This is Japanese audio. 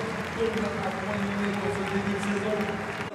pour accompagner dans cette début de saison.